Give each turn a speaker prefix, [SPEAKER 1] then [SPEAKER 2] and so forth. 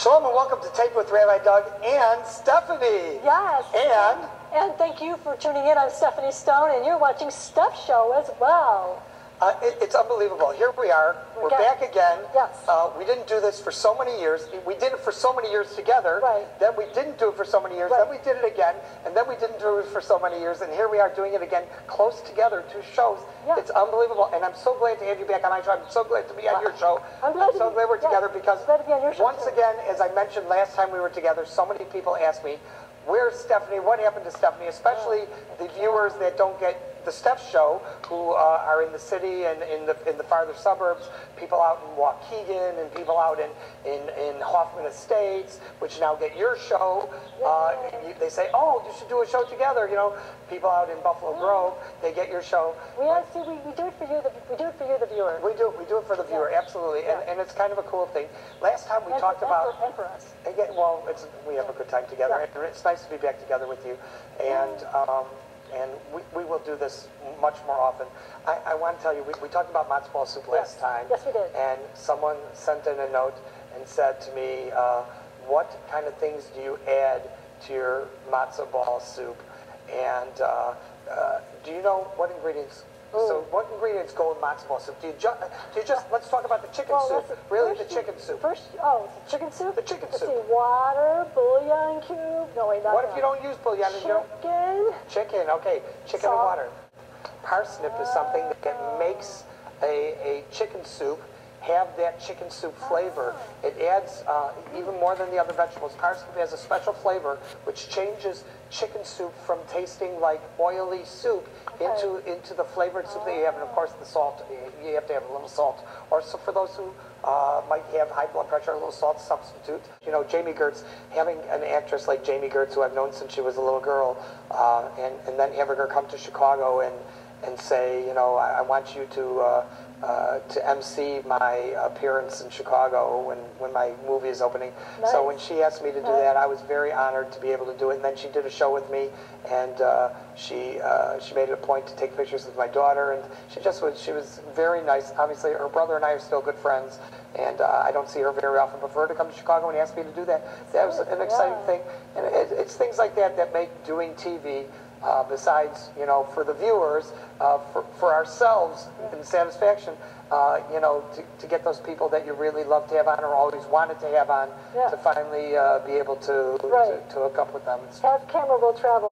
[SPEAKER 1] Shalom and welcome to Tape with Rabbi Doug and Stephanie.
[SPEAKER 2] Yes.
[SPEAKER 1] And
[SPEAKER 2] And thank you for tuning in. I'm Stephanie Stone, and you're watching Steph Show as well.
[SPEAKER 1] Uh, it, it's unbelievable. Here we are. We're
[SPEAKER 2] Okay.
[SPEAKER 1] back again.
[SPEAKER 2] Yes.
[SPEAKER 1] Uh, we didn't do this for so many years. We did it for so many years together.
[SPEAKER 2] Right.
[SPEAKER 1] Then we didn't do it for so many years.
[SPEAKER 2] Right.
[SPEAKER 1] Then we did it again. And then we didn't do it for so many years. And here we are doing it again, close together, two shows.
[SPEAKER 2] Yeah.
[SPEAKER 1] It's unbelievable. And I'm so glad to have you back on my show. I'm so glad to be on your show.
[SPEAKER 2] I'm glad to
[SPEAKER 1] so glad we're
[SPEAKER 2] yeah,
[SPEAKER 1] together because
[SPEAKER 2] glad to be on your show,
[SPEAKER 1] once
[SPEAKER 2] too.
[SPEAKER 1] again, as I mentioned last time we were together, so many people ask me, Where's Stephanie? What happened to Stephanie? Especially the viewers that don't get the Steph show, who uh, are in the city and in the in the farther suburbs, people out in Waukegan and people out in in, in Hoffman Estates, which now get your show. Uh, you, they say, oh, you should do a show together. You know, people out in Buffalo Grove, they get your show.
[SPEAKER 2] We see, we, we do it for you, the, we do it for you, the viewer.
[SPEAKER 1] We do we do it for the viewer, absolutely, and,
[SPEAKER 2] Yeah.
[SPEAKER 1] and it's kind of a cool thing. Last time we
[SPEAKER 2] and,
[SPEAKER 1] talked
[SPEAKER 2] and
[SPEAKER 1] about.
[SPEAKER 2] for, and for us.
[SPEAKER 1] Again, well, it's, we have a good time together,
[SPEAKER 2] Yeah.
[SPEAKER 1] and it's nice to be back together with you. And um, and we, we will do this much more often. I, I want to tell you, we, we talked about matzo ball soup last
[SPEAKER 2] Yes.
[SPEAKER 1] time.
[SPEAKER 2] Yes, we did.
[SPEAKER 1] And someone sent in a note and said to me, uh, "What kind of things do you add to your matzo ball soup?" And uh, uh, do you know what ingredients? So, mm. what ingredients go in matzo ball soup? Do you, ju- do you just let's talk about the chicken
[SPEAKER 2] Well,
[SPEAKER 1] soup? Really, the chicken soup.
[SPEAKER 2] First, oh, the chicken soup?
[SPEAKER 1] The chicken
[SPEAKER 2] Let's
[SPEAKER 1] soup.
[SPEAKER 2] see, water, bouillon cube. No, wait, not
[SPEAKER 1] What if you don't use bouillon and you don't?
[SPEAKER 2] Chicken.
[SPEAKER 1] Chicken, okay. Chicken and water. Parsnip is something that makes a, a chicken soup have that chicken soup flavor. It adds uh, even more than the other vegetables. Parsnip has a special flavor which changes chicken soup from tasting like oily soup into into the flavored soup that you have. And of course, the salt. You have to have a little salt. Or so for those who uh, might have high blood pressure, a little salt substitute. You know, Jami Gertz, having an actress like Jami Gertz, who I've known since she was a little girl, uh, and, and then having her come to Chicago and, and say, you know, I, I want you to, uh, uh, to MC my appearance in Chicago when, when my movie is opening. So when she asked me to do that, I was very honored to be able to do it. And then she did a show with me, and uh, she uh, she made it a point to take pictures with my daughter, and she just was she was very nice. Obviously, her brother and I are still good friends, and uh, I don't see her very often. But for her to come to Chicago and ask me to do that, that was an exciting
[SPEAKER 2] Yeah.
[SPEAKER 1] thing. And it, it's things like that that make doing TV. Uh, besides, you know, for the viewers, uh, for, for ourselves in satisfaction, uh, you know, to, to get those people that you really love to have on or always wanted to have on,
[SPEAKER 2] Yeah.
[SPEAKER 1] to finally uh, be able to,
[SPEAKER 2] Right.
[SPEAKER 1] to to hook up with them.
[SPEAKER 2] Have camera will travel.